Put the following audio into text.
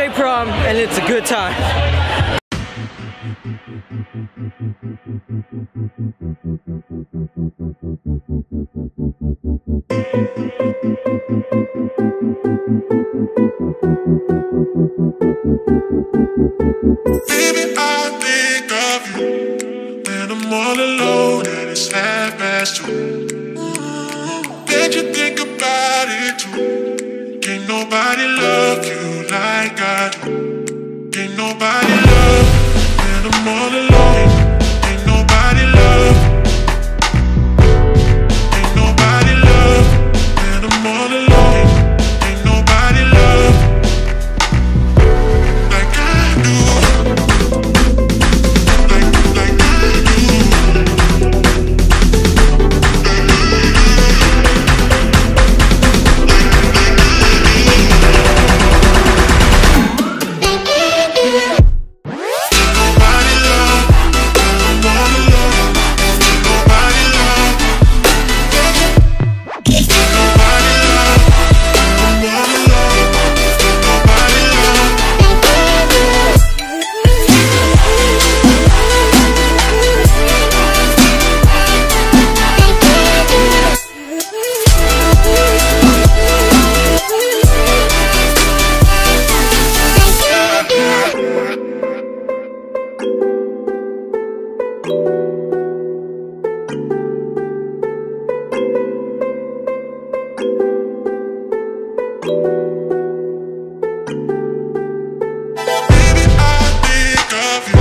J Prom, and it's a good time. Baby, I think of you when I'm all alone and it's half past two. Did you think about it too? Can't nobody love love you.